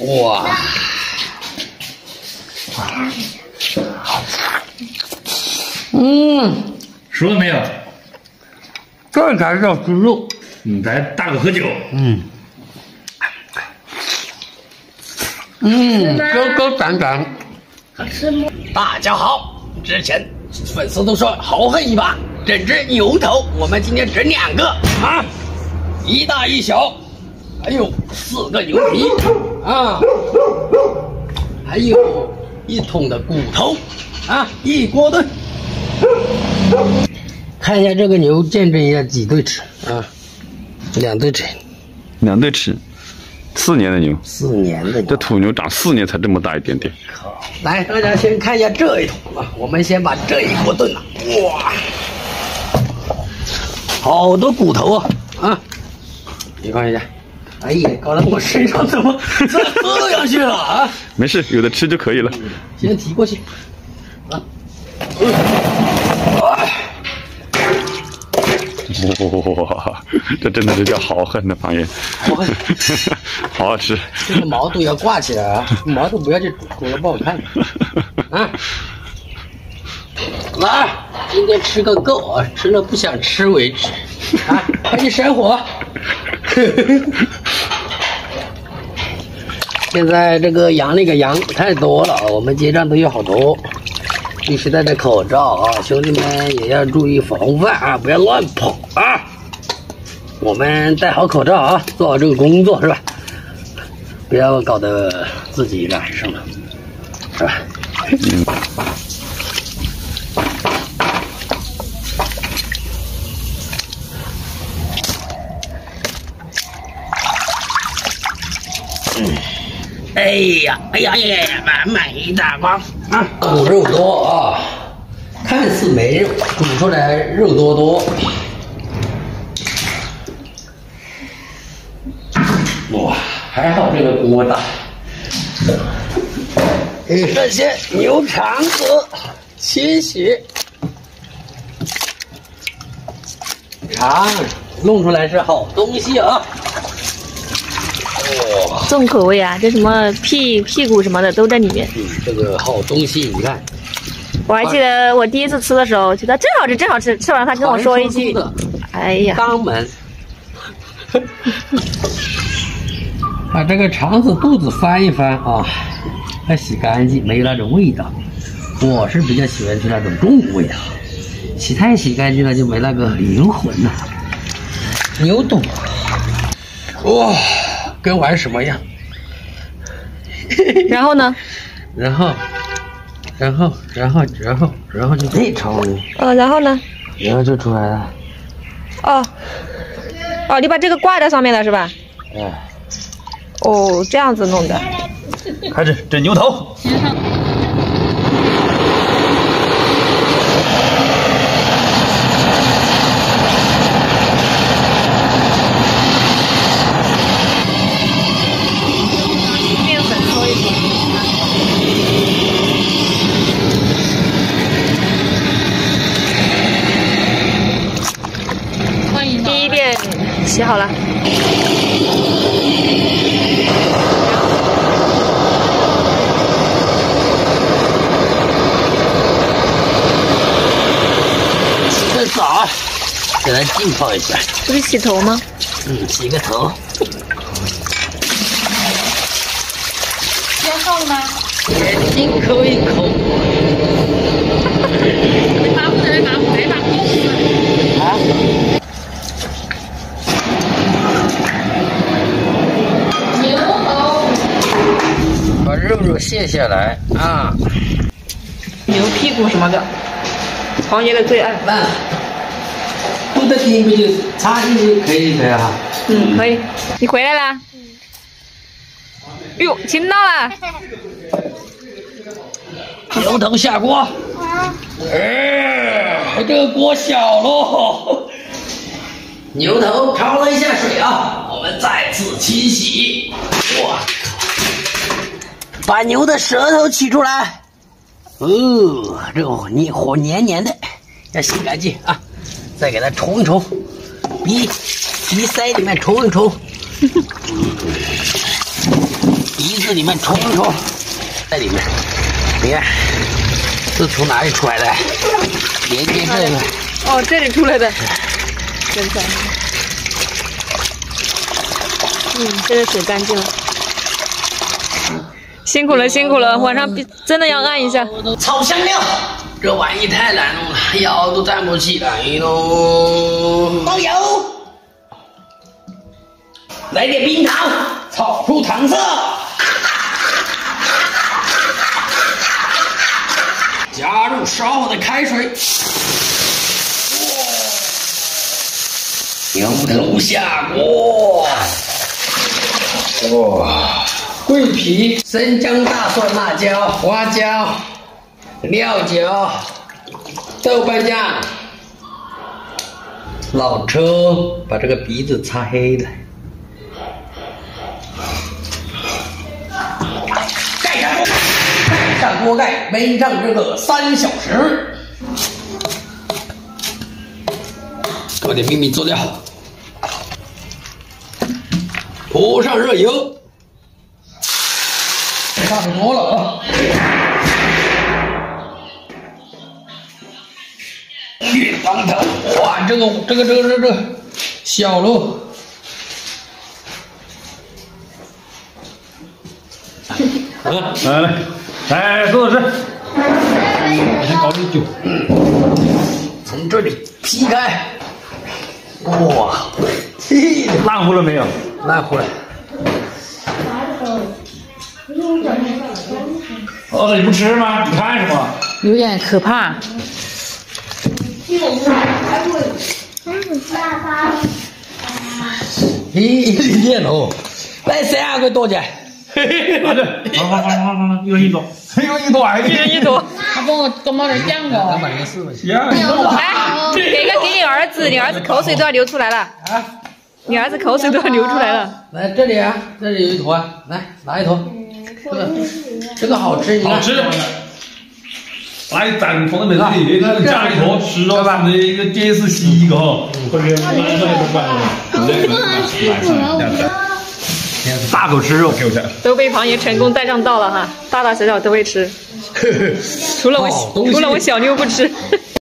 哇，嗯，熟了没有？这才叫猪肉。嗯，咱大口喝酒。嗯，嗯，高高短短。大家好，之前粉丝都说豪横一把，整只牛头，我们今天整两个啊，一大一小，还有四个牛皮啊，还有一桶的骨头啊，一锅炖。看一下这个牛，见证一下几对齿啊，两对齿，两对齿，四年的牛，四年的牛这。土牛长四年才这么大一点点。好，来，大家先看一下这一桶啊，我们先把这一锅炖了。哇，好多骨头啊啊！你看一下，哎呀，搞得我身上怎么这样去了啊？没事，有的吃就可以了。先提过去啊。哇，这真的是叫豪横的方言，好狠 好好吃。这个毛肚要挂起来啊，毛肚不要去煮了不好看。啊，来，今天吃个够啊，吃了不想吃为止。啊，赶紧生火。现在这个羊那个羊太多了，我们街上都有好多，必须戴着口罩啊！兄弟们也要注意防范啊，不要乱跑啊！我们戴好口罩啊，做好这个工作是吧？不要搞得自己染上了，是吧？嗯哎呀，哎呀呀呀，满满一大筐啊！骨肉多啊，看似没肉，煮出来肉多多。哇，还好这个锅大。这些牛肠子切血，肠弄出来是好东西啊！哇，重口味啊，这什么屁屁股什么的都在里面。嗯，这个好东西，你看，我还记得我第一次吃的时候，觉得真好吃，真好吃。吃完他跟我说一句传说中：“哎呀，肛门。”把这个肠子肚子翻一翻啊，要洗干净，没有那种味道。我是比较喜欢吃那种重味的，洗太洗干净了就没那个灵魂了。牛肚，哇，跟玩什么一样？然后呢？然后，然后，然后，然后，然后就这冲，呃，然后呢？然后就出来了。哦，哦，你把这个挂在上面了是吧？哎，哦，这样子弄的。开始整牛头。洗好了。洗个澡，给它浸泡一下。不是洗头吗？嗯，洗个头。先放吗？眼睛抠一抠。把肉肉卸下来啊！牛屁股什么的，黄爷的最爱。那不得顶不就插进去可以的啊？嗯，可以。你回来啦？哟，听到了。牛头下锅。哎，这个锅小喽。牛头焯了一下水啊，我们再次清洗。哇靠！把牛的舌头取出来。哦，这个黏火黏黏的，要洗干净啊。再给它冲一冲，鼻鼻塞里面冲一冲。鼻鼻子里面冲一冲，在里面，你看，是从哪里出来的？连接这个，哦，这里出来的，真的。嗯，这个水干净了。辛苦了，辛苦了，晚上必真的要按一下。炒香料，这玩意太难弄了，腰都站不起来喽。倒油，来点冰糖，炒出糖色。加入烧好的开水，牛头下锅，哇！皮、生姜、大蒜、辣椒、花椒、料酒、豆瓣酱。老抽把这个鼻子擦黑了，盖上锅，盖上锅盖，焖上这个三小时。搞点秘密佐料，泼上热油。差不多了啊！血当头，哇，这个这个这个这个小喽！来来来，来坐坐吃。我先搞点酒。从这里劈开，哇，嘿，烂糊了没有？烂糊了。哦，你不吃吗？你看什么？有点可怕。来三好好好好好好，一人 一朵，一人一朵，一人一朵。他跟我跟我这讲过。买个四块钱。来，给个给你儿子，你儿子口水都要流出来了。啊，你儿子口水都要流出来了。来这里啊，这里有一坨，来拿一坨。这个这个好吃，好吃。来，咱放在梅子里，加一坨吃了吧？这一个解释西个哈。大口吃肉，都被庞爷成功带上道了哈，大大小小都会吃，除了我，除了我小妞不吃。